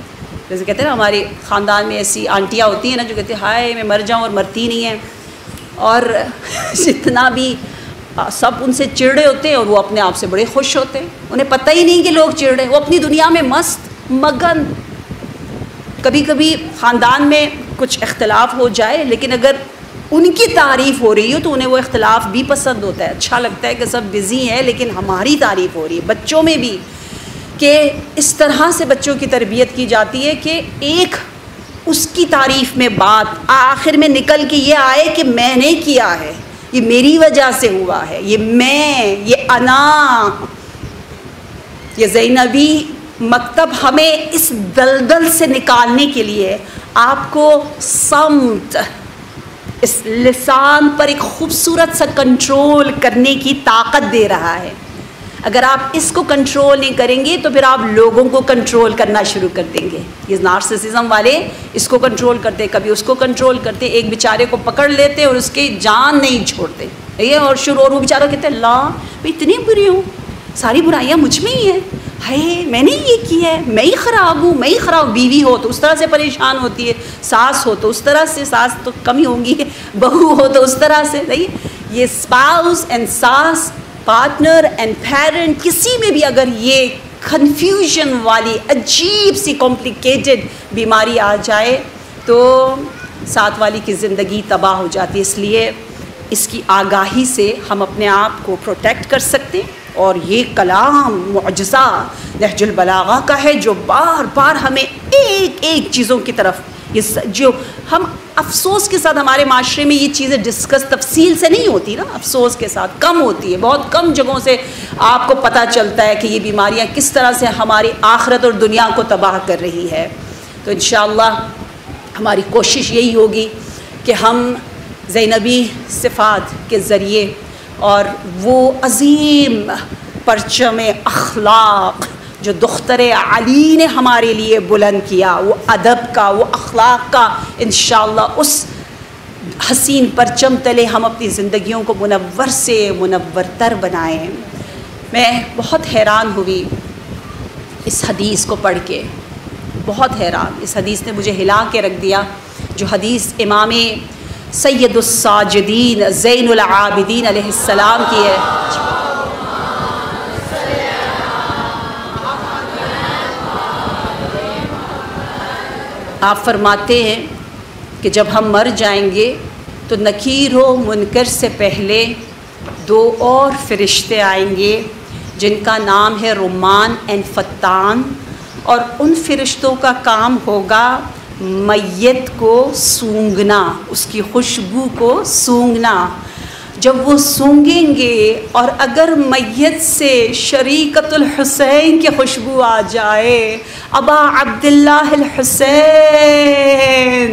जैसे कहते हैं ना, हमारे ख़ानदान में ऐसी आंटियाँ होती हैं ना, जो कहते हैं, हाय, मैं मर जाऊँ और मरती नहीं है। और जितना भी सब उनसे चिड़े होते हैं और वो अपने आप से बड़े खुश होते हैं। उन्हें पता ही नहीं कि लोग चिड़े वो अपनी दुनिया में मस्त, मगन। कभी कभी ख़ानदान में कुछ इख्तलाफ हो जाए, लेकिन अगर उनकी तारीफ़ हो रही हो तो उन्हें वो इख्तलाफ भी पसंद होता है। अच्छा लगता है कि सब बिज़ी हैं, लेकिन हमारी तारीफ़ हो रही है। बच्चों में भी कि इस तरह से बच्चों की तरबियत की जाती है कि एक उसकी तारीफ़ में बात आखिर में निकल के ये आए कि मैंने किया है, ये मेरी वजह से हुआ है, ये मैं, ये अना, ये जैनबी मकतब हमें इस दलदल से निकालने के लिए आपको समत, इस लिसान पर एक खूबसूरत सा कंट्रोल करने की ताकत दे रहा है। अगर आप इसको कंट्रोल नहीं करेंगे तो फिर आप लोगों को कंट्रोल करना शुरू कर देंगे। ये नार्सिसिज्म वाले इसको कंट्रोल करते कभी उसको कंट्रोल करते एक बेचारे को पकड़ लेते और उसकी जान नहीं छोड़ते। ये और शुरू और वो बेचारा कहते ला, मैं इतनी बुरी हूँ सारी बुराइयाँ मुझमें ही है। है मैंने ये किया है, मैं ही ख़राब हूँ, मैं ही ख़राब बीवी हो तो उस तरह से परेशान होती है। सास हो तो उस तरह से, सास तो कम होंगी, बहू हो तो उस तरह से, नहीं? ये स्पाउस एंड सास पार्टनर एंड पेरेंट किसी में भी अगर ये कन्फ्यूज़न वाली, अजीब सी कॉम्प्लिकेटेड बीमारी आ जाए तो साथ वाली की ज़िंदगी तबाह हो जाती है। इसलिए इसकी आगाही से हम अपने आप को प्रोटेक्ट कर सकते हैं। और ये कलाम मुजज़ा नहजुलबलागा का है, जो बार बार हमें एक एक चीज़ों की तरफ़, ये जो हम अफसोस के साथ हमारे माशरे में ये चीज़ें डिस्कस तफसील से नहीं होती ना, अफसोस के साथ कम होती है, बहुत कम जगहों से आपको पता चलता है कि ये बीमारियाँ किस तरह से हमारी आखरत और दुनिया को तबाह कर रही है। तो इन हमारी कोशिश यही होगी कि हम जैनबी सिफ़ात के ज़रिए और वो अज़ीम परचम अखलाक जो दुख्तर अली ने हमारे लिए बुलंद किया, वो अदब का, वो अखलाक का इन उस हसीन परचम तले हम अपनी ज़िंदगियों को मुनवर से मुनवर तर बनाएँ। मैं बहुत हैरान हुई इस हदीस को पढ़ के। बहुत हैरान। इस हदीस ने मुझे हिला के रख दिया, जो हदीस इमाम सैदुलसाजदीन ज़ैनआबिदीन अलैहिस्सलाम की है। आप फरमाते हैं कि जब हम मर जाएँगे तो नकीर व मुनकर से पहले दो और फरिश्ते आएँगे, जिनका नाम है रुमान एंड फ़त्तान, और उन फरिश्तों का काम होगा मैत को सूंघना उसकी खुशबू को सूंघना। जब वो सूंघेंगे और अगर मैत से शरीकतुल हुसैन की खुशबू आ जाए, अबा अब्दुल्ला हुसैन,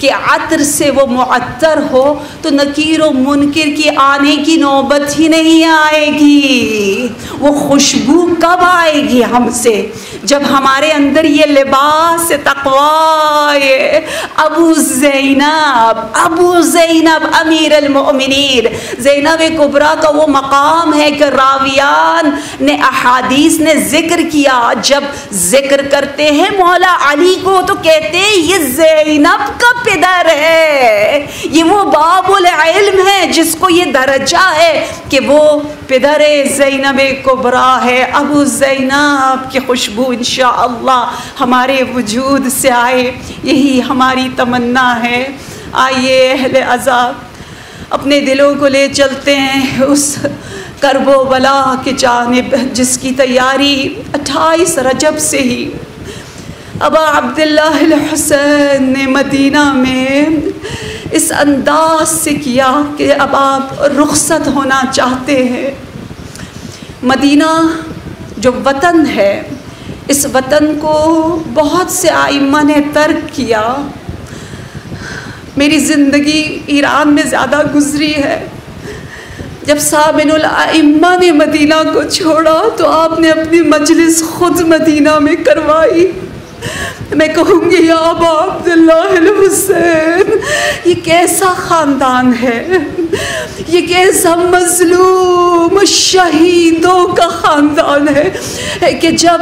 के अतर से वो मुअत्तर हो तो नकीर व मुनकर की आने की नौबत ही नहीं आएगी। वो खुशबू कब आएगी हमसे? जब हमारे अंदर ये लिबास तकवाए अबू जैनब अबू जैनब अमीर अलमोमिनीर जैनब कुबरा का वो मकाम है कि रावियान ने अहादीस ने ज़िक्र किया। जब ज़िक्र करते हैं मौला अली को तो कहते हैं, ये जैनब का पिदर है। ये वो बाबुल इल्म है जिसको ये दर्जा है कि वो पिदर जैनब कुबरा है। अबू जैनब की खुशबू इन हमारे वजूद से आए। यही हमारी तमन्ना है। आइए अहल अज़ाब अपने दिलों को ले चलते हैं उस करबो बला के जानब जिसकी तैयारी अट्ठाईस रजब से ही। अबा अब्दुल्ला हुसैन ने मदीना में इस अंदाज से किया कि अब आप रुखसत होना चाहते हैं। मदीना जो वतन है, इस वतन को बहुत से आइमा ने तर्क किया। मेरी ज़िंदगी ईरान में ज़्यादा गुजरी है। जब साबिनमा ने मदीना को छोड़ा तो आपने अपनी मजलिस ख़ुद मदीना में करवाई। मैं कहूँगी अब अब्दुल्ला हुसैन, ये कैसा ख़ानदान है? ये कैसा मजलूम शहीदों का ख़ानदान है कि जब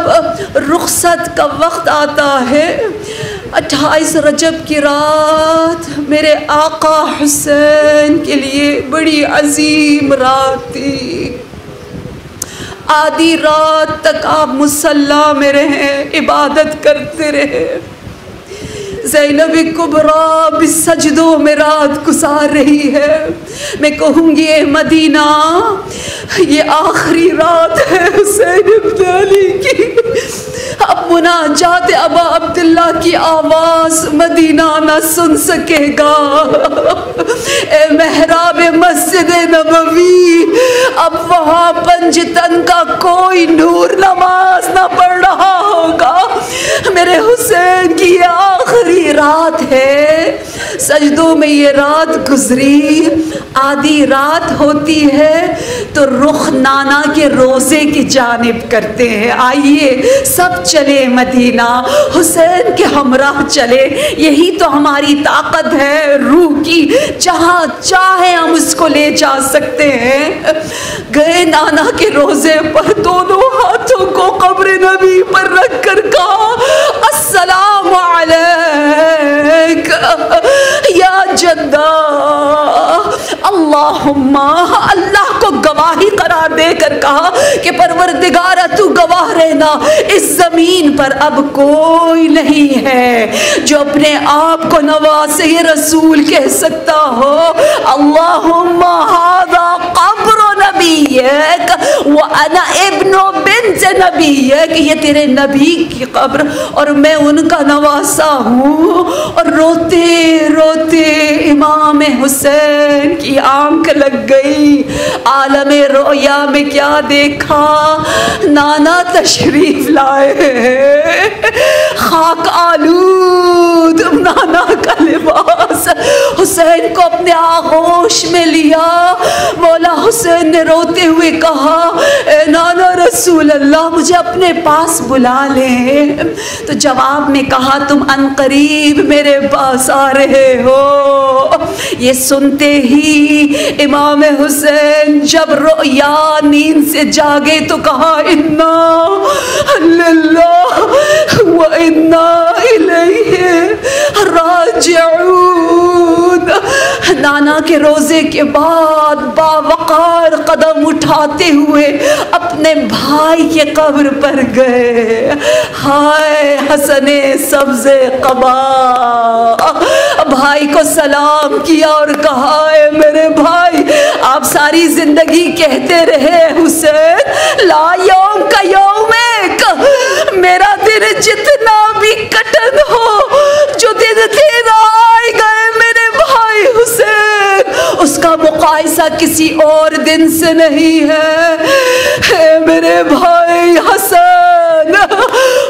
रुखसत का वक्त आता है अट्ठाईस रजब की रात मेरे आका हुसैन के लिए बड़ी अजीम रात थी। आधी रात तक आप मुसल्ला में रहे, इबादत करते रहे। जैनब कुबरा भी सजदों में रात गुजार रही है। मैं कहूँगी, ए मदीना, ये आखिरी रात है हुसैन इब्न अली की। अब मुनाजात अबा अब्दुल्ला की आवाज़ मदीना ना सुन सकेगा। ए महराब मस्जिद नबवी, अब वहाँ पंजतन का कोई नूर नमाज़ ना पढ़ रहा होगा। मेरे हुसैन की ये आखिरी रात है। सजदों में ये रात गुजरी। आधी रात होती है तो रुख नाना के रोज़े की जानब करते हैं। आइए, सब चले मदीना। हुसैन के हमरा चले। यही तो हमारी ताकत है, रूह की। जहाँ चाहे हम उसको ले जा सकते हैं। गए नाना के रोज़े पर, दोनों हाथों को कब्र नबी पर रख कर कहा अस्सलाम या जद्दा अल्लाहुम्मा अल्लाह को गवाही करार देकर कहा कि परवरदिगारा तू गवाह रहना इस ज़मीन पर अब कोई नहीं है जो अपने आप को नवाज़ रसूल कह सकता हो अल्लाहुम्मा हादा कब्र नबीक व अना इब्नो बिन्त नबीक ये तेरे नबी की कब्र। और मैं उनका नवासा हूँ। और रोते रोते इमाम हुसैन की आँख लग गई। आलम रोया में क्या देखा? नाना तशरीफ़ लाए खाक आलूद, नाना का लिबास। हुसैन को अपने आगोश में लिया। मौला हुसैन ने रोते हुए कहा, ए नाना रसूल अल्लाह मुझे अपने पास बुला ले। तो जवाब में कहा, तुम अनकरीब मेरे पास आ रहे हो। ये सुनते ही इमाम हुसैन जब रोया नींद से जागे तो कहा, इन्ना लिल्लाह व इन्ना इलैहि राजिऊन। नाना के रोज़े के बाद बावकार कदम उठाते हुए अपने भाई के कब्र पर गए। हाय हसने सब्जे कबा। भाई को सलाम किया और कहा है मेरे भाई, आप सारी ज़िंदगी कहते रहे हुसैन, ला यौम का यौम मेरा दिन जितना भी कठिन हो जो दिन तेरा आए गए मेरे भाई हुसैन उसका मुकायसा किसी और दिन से नहीं है, हे मेरे भाई हसन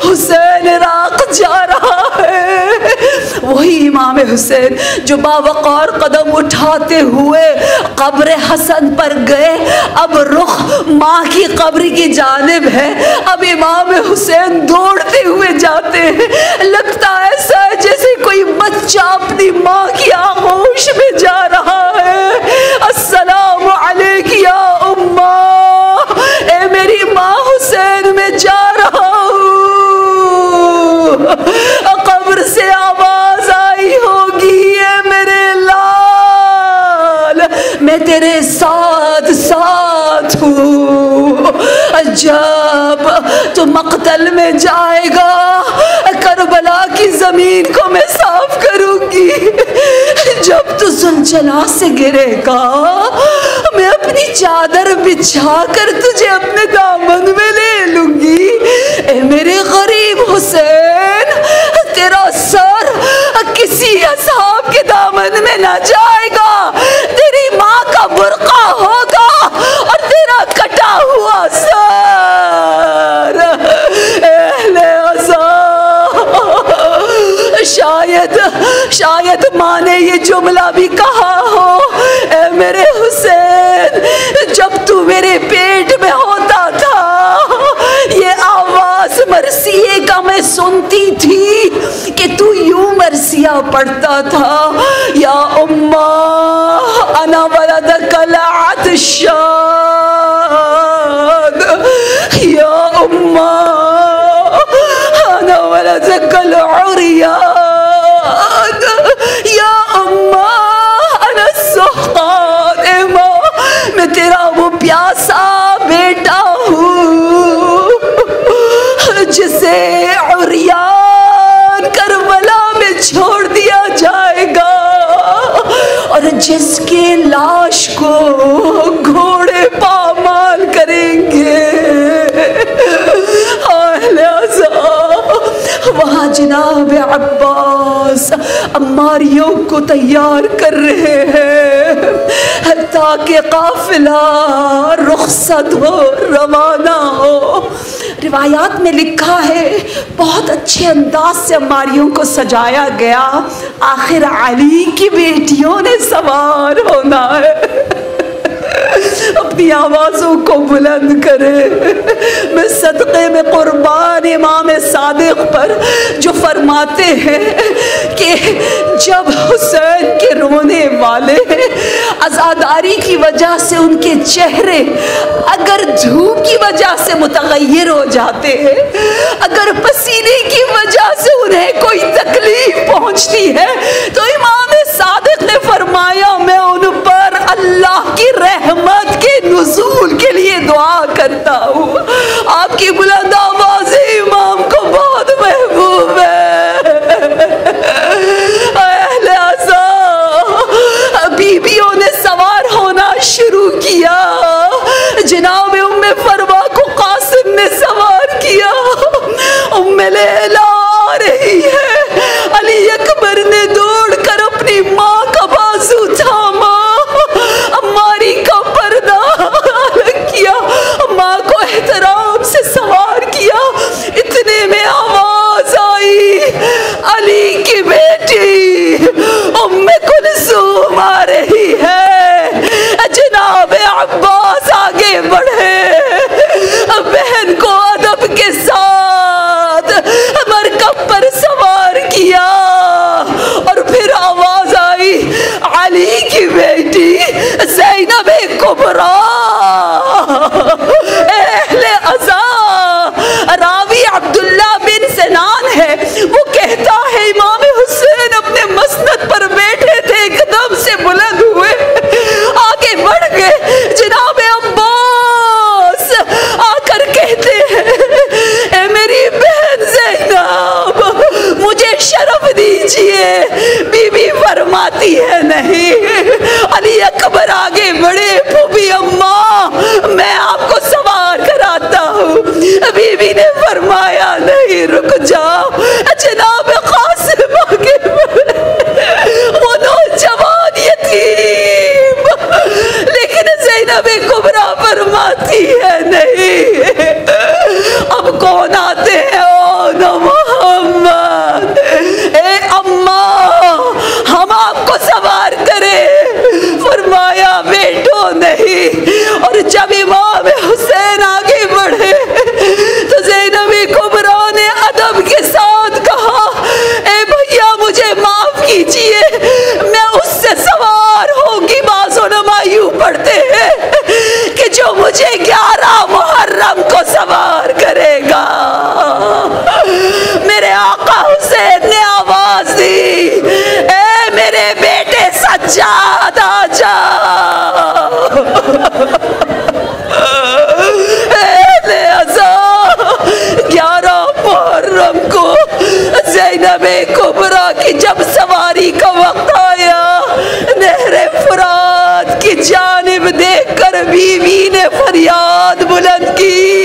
हुसैन राख जा रहा है। वही इमाम हुसैन जो बावकार कदम उठाते हुए कब्र हसन पर गए। अब रुख माँ की कब्र की जानब है। अब इमाम हुसैन दौड़ते हुए जाते हैं। लगता ऐसा है जैसे कोई बच्चा अपनी माँ की आगोश में जा रहा है। अस्सलाम अलैकिया उम्मा। ए मेरी माँ हुसैन, में जा रहा हूँ। कब्र से आवाज़ होगी ये मेरे लाल। मैं तेरे साथ साथ हूँ। जब तू मकतल में जाएगा। करबला की ज़मीन को मैं साफ़ करूँगी। जब तू सुलझला से गिरेगा, मैं अपनी चादर बिछा कर तुझे अपने दामन में ले लूँगी। ए मेरे गरीब हुसैन, तेरा किसी असाब के दामन में ना जाएगा। तेरी माँ का बुरका होगा और तेरा कटा हुआ सर। शायद शायद माँ ने ये जुमला भी कहा हो ए मेरे हुसैन, जब तू मेरे पेट में होता था ये आवाज़ मरसिए का मैं सुनती थी कि तू यूँ मरसिया पढ़ता था। या उम्मा अना वलद कलात शाद या उम्मा अना वलद कल उरियाद या उम्मा मैं तेरा वो प्यासा जिसकी लाश को घोड़े पामाल करेंगे। वहाँ जनाब अब्बास, अम्मारियों को तैयार कर रहे हैं। ताकि काफिला, रुखसत हो, रवाना हो। रिवायात में लिखा है, बहुत अच्छे अंदाज से अम्मारियों को सजाया गया। आखिर अली की बेटियों ने सवार होना है। अपनी आवाज़ों को बुलंद करे। मैं सदक़े में कुर्बान इमाम सादिक पर जो फरमाते हैं कि जब हुसैन के रोने वाले आज़ादारी की वजह से उनके चेहरे अगर धूप की वजह से मुतगैर हो जाते हैं, अगर पसीने की वजह से उन्हें कोई तकलीफ़ पहुँचती है तो इमाम सादिक ने फरमाया, मैं उन पर अल्लाह की रहमत के नजूल के लिए दुआ करता हूँ। आपकी बुलंद आवाज़ इमाम को बहुत महबूब है। बीबियों ने सवार होना शुरू किया। जनाब उम्मे फरवा को कासिम ने सवार किया। उम्मे लेला आ रही है। अली अकबर ने दौड़ कर अपनी माँ एहतराम से सवार किया। इतने में आवाज़ आई, अली की बेटी। उम्मे कुलसूम आ रही है। जनाब अब्बास आगे बढ़े। बहन को अदब के साथ मरकब पर सवार किया। और फिर आवाज़ आई, अली की बेटी जैनब कुबरा अहले अजा रावी अब्दुल्ला बिन सनान है वो कहता है इमाम हुसैन अपने मसनद पर बैठे थे एकदम से बुलंद हुए आगे बढ़ गए जनाब अब्बास आकर कहते हैं ए मेरी बहन जैनब मुझे शर्फ दीजिए बीबी फरमाती है नहीं अली अकबर आगे बढ़े फूबी अम्मा, मैं आपको सवार कराता हूँ। बीबी ने फरमाया, नहीं, रुक जाओ। जनाब लेकिन कुबरा फरमाती है, नहीं, अब कौन आते हैं ओ मोहम्मद ए अम्मा हम आपको सवार करें फरमाया बेटो नहीं और जब इमाम हुसैन आगे बढ़े तो जैनबी कुबरा ने अदब के साथ कहा, ए भैया, मुझे माफ़ कीजिए, मैं उससे सवार होगी बाजो नमायू पढ़ते हैं कि जो मुझे ग्यारह मुहर्रम को सवार करेगा। मेरे आका हुसैन ने आवाज़ दी, ए मेरे बेटे सज्जाद, आ जा मुहर्रम को जैनब कुबरा की जब सवारी का वक्त आया, नहरे फरात की जानिब देखकर बीवी ने फरियाद बुलंद की।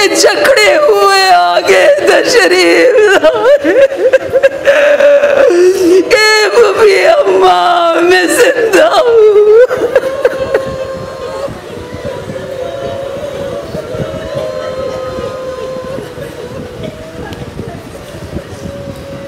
जंजीरों में जकड़े हुए आगे तशरीफ भी अम्मा मैं जिंदा हूँ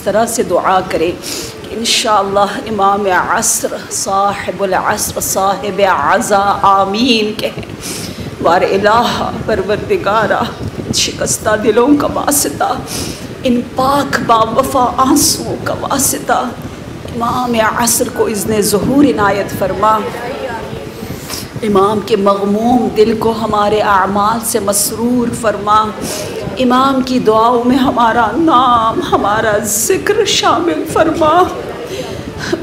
इस तरह से दुआ करें कि इन इमाम असर, साहिबुल असर, साहिब आज़ा, आमीन कहें। वार इलाहा, परवरदिगारा, शिकस्ता दिलों का वास्ता, इन पाक बावफा आंसुओं का वास्ता। इमाम असर को इज़न ज़हूर इनायत फरमा। इमाम के मगमूम दिल को हमारे अमाल से मसरूर फरमा। इमाम की दुआओं में हमारा नाम, हमारा ज़िक्र शामिल फरमा।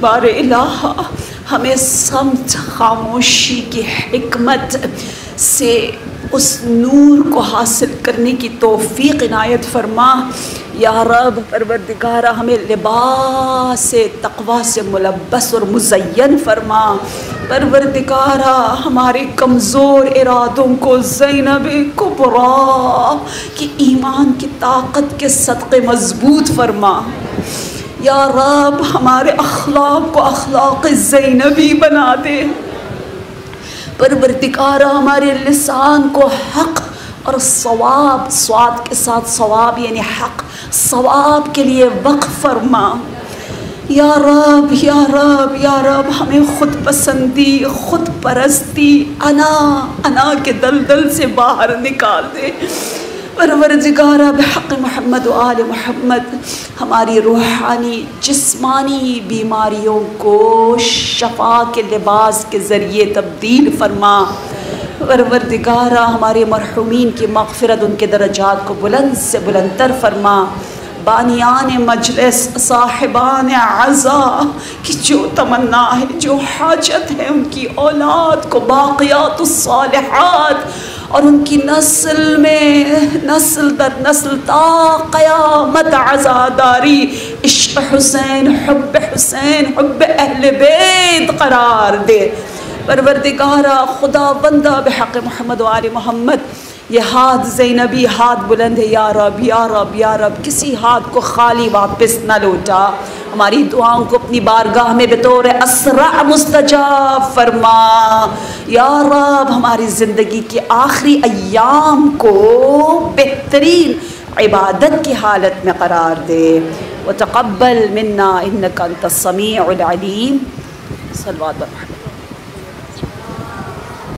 बार इलाहा, हमें समझ, खामोशी की हमत से उस नूर को हासिल करने की तोफ़ी इनायत फरमा। या रब, परवरदिगारा, हमें लिबास तकवा से मुलबस और मुजैन फरमा। परवरदिगारा, हमारे कमज़ोर इरादों को जैनब कुबरा, कि ईमान की ताकत के सदक़े मज़बूत फरमा। या रब, हमारे अखलाक को अखलाक जैनबी बना दे। परवरदिगारा, हमारे लिसान को हक़ और सवाब, स्वाद के साथ सवाब, यानी हक़, सवाब के लिए वक्फ फरमा। या रब या रब या रब, हमें ख़ुद पसंदी, ख़ुद परस्ती, अना अना के दलदल से बाहर निकाल दे। परवर परवरदिगारा बहक़ मोहम्मद आल मोहम्मद, हमारी रूहानी, जिस्मानी बीमारियों को शफा के लिबास के ज़रिए तब्दील फरमा। परवरदिगारा, हमारे मरहुमीन की मगफ़रत उनके दर्जात को बुलंद से बुलंदर फरमा। बानियान मजलिस, साहिबान अज़ा, की जो तमन्ना है, जो हाजत है, उनकी औलाद को बाक़ियात सालहात और उनकी नस्ल में नस्ल दर नस्ल क़यामत आज़ादारी, इश्क हुसैन हब हुसैन हब अहल बेद करार दे। परवरदिगारा खुदा बंदा बहक़ मोहम्मद वाल मोहम्मद। ये हाथ जैनबी, हाथ बुलंद है, या रब या रब या रब। किसी हाथ को खाली वापस न लौटा। हमारी दुआओं को अपनी बारगाह में बतौर असरा मुस्तजा फरमा। या रब, हमारी ज़िंदगी के आखिरी अयाम को बेहतरीन इबादत की हालत में करार दे। व तकबल मन्ना इन का तस्मी अलीम। सलवा